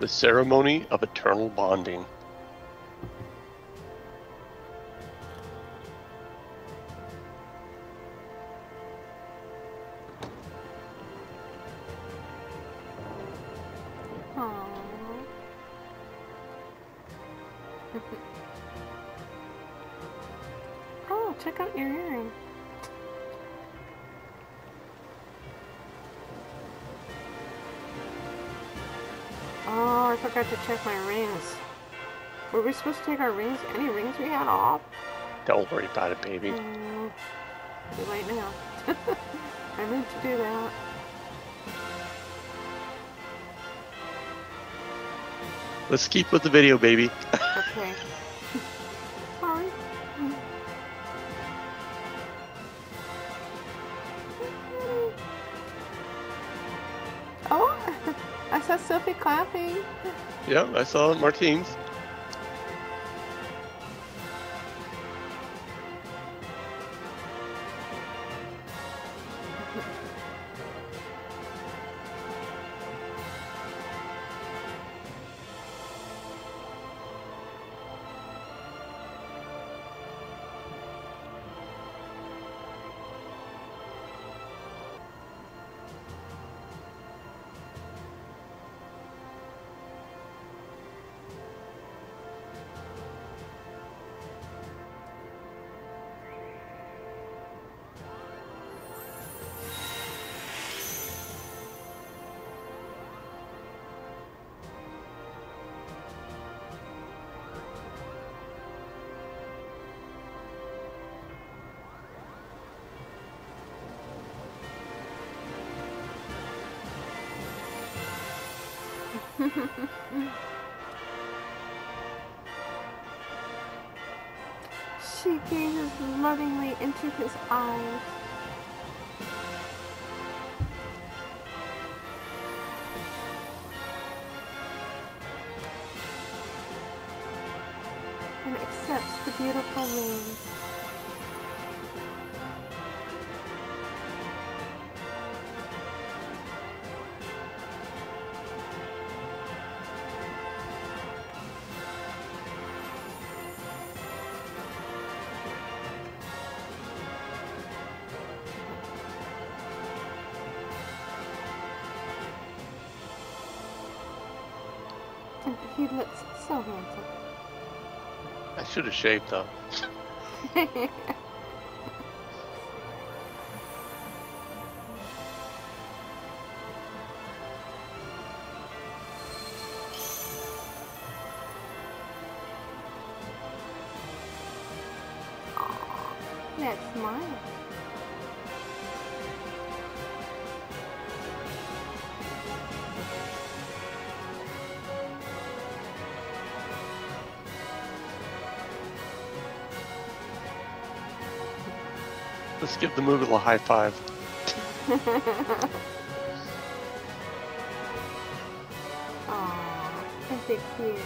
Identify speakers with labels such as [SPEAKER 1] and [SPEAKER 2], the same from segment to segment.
[SPEAKER 1] The ceremony of eternal bonding.
[SPEAKER 2] Aww. oh, check out your earring. I forgot to check my rings. Were we supposed to take our rings? Any rings we had off?
[SPEAKER 1] Don't worry about it, baby.
[SPEAKER 2] Mm, too late now. I meant to do that.
[SPEAKER 1] Let's keep with the video, baby.
[SPEAKER 2] Okay. Sylphie clapping.
[SPEAKER 1] yeah, I saw it,
[SPEAKER 2] She gazes lovingly into his eyes. And accepts the beautiful ring. And he looks so handsome.
[SPEAKER 1] I should have shaved though.
[SPEAKER 2] Aw, that
[SPEAKER 1] Let's give the movie a high five.
[SPEAKER 2] Aw, isn't it cute?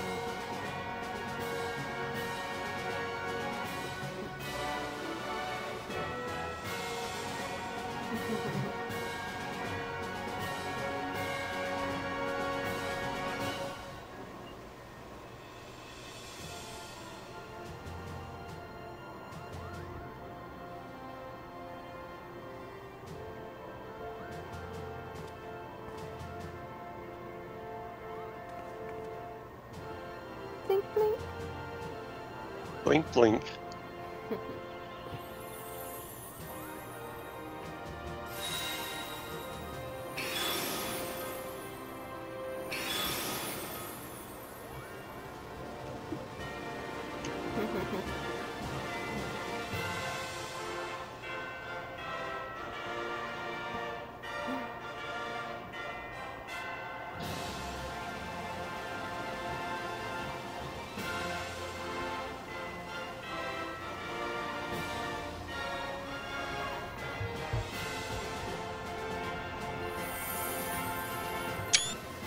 [SPEAKER 1] Blink, blink.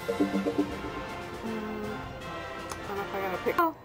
[SPEAKER 2] Mm, I don't know if I gotta pick. Oh.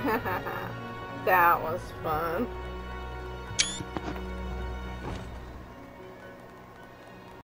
[SPEAKER 2] that was fun.